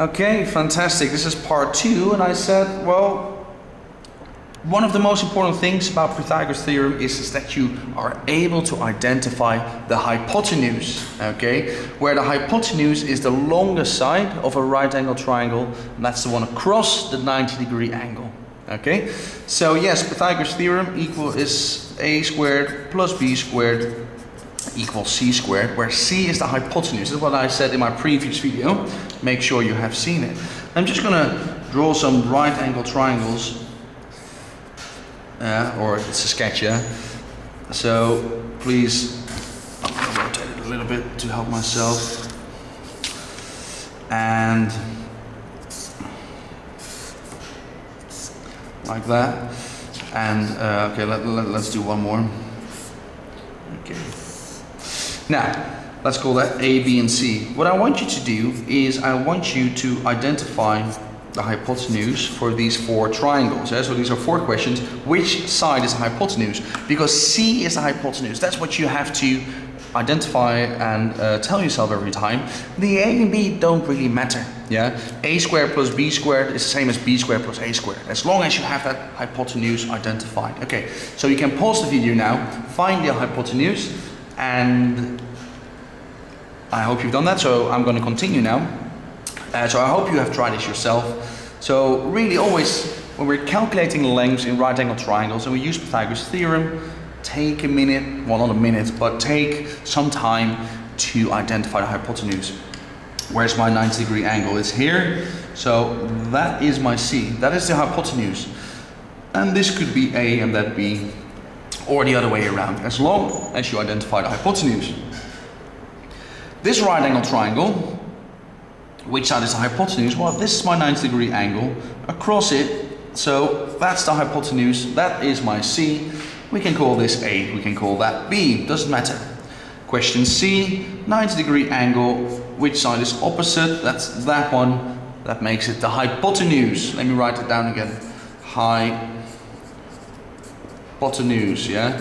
Okay, fantastic. This is part two, and I said, well, one of the most important things about Pythagoras theorem is, is that you are able to identify the hypotenuse, okay? Where the hypotenuse is the longest side of a right angle triangle, and that's the one across the 90 degree angle, okay? So yes, Pythagoras theorem equal is a squared plus b squared equals c squared, where c is the hypotenuse. This is what I said in my previous video. Make sure you have seen it. I'm just gonna draw some right angle triangles uh, or it's a sketch, yeah. So please, I'm gonna rotate it a little bit to help myself. And like that. And uh, okay, let, let, let's do one more. Okay. Now, let's call that A, B, and C. What I want you to do is I want you to identify the hypotenuse for these four triangles. Yeah? So these are four questions. Which side is the hypotenuse? Because C is the hypotenuse. That's what you have to identify and uh, tell yourself every time. The A and B don't really matter. Yeah, A squared plus B squared is the same as B squared plus A squared. As long as you have that hypotenuse identified. Okay, so you can pause the video now, find the hypotenuse, and I hope you've done that. So I'm going to continue now. Uh, so I hope you have tried this yourself. So really always, when we're calculating lengths in right angle triangles and we use Pythagoras theorem, take a minute, well not a minute, but take some time to identify the hypotenuse. Where's my 90 degree angle? It's here. So that is my C. That is the hypotenuse. And this could be A and that B, or the other way around, as long as you identify the hypotenuse. This right angle triangle which side is the hypotenuse? Well, this is my 90 degree angle across it. So that's the hypotenuse. That is my C. We can call this A. We can call that B. Doesn't matter. Question C, 90 degree angle. Which side is opposite? That's that one. That makes it the hypotenuse. Let me write it down again. Hypotenuse, yeah?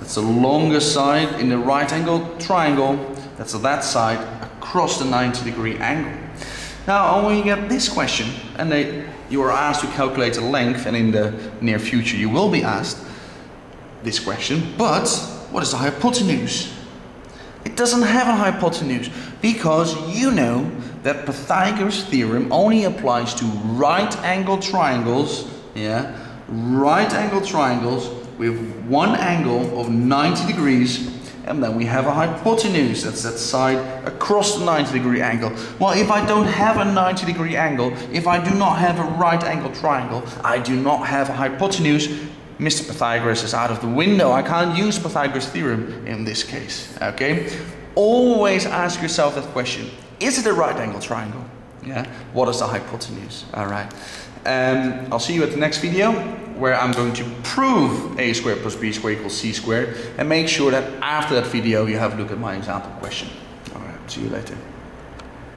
That's the longer side in the right angle triangle. That's that side across the 90 degree angle. Now, when you get this question, and they, you are asked to calculate the length, and in the near future you will be asked this question, but what is the hypotenuse? It doesn't have a hypotenuse because you know that Pythagoras theorem only applies to right angle triangles, yeah, right angle triangles with one angle of 90 degrees and then we have a hypotenuse, that's that side across the 90 degree angle. Well, if I don't have a 90 degree angle, if I do not have a right angle triangle, I do not have a hypotenuse, Mr. Pythagoras is out of the window. I can't use Pythagoras theorem in this case, okay? Always ask yourself that question. Is it a right angle triangle? Yeah. What is the hypotenuse? All right. Um, I'll see you at the next video where I'm going to prove a squared plus b squared equals c squared and make sure that after that video you have a look at my example question. All right, see you later.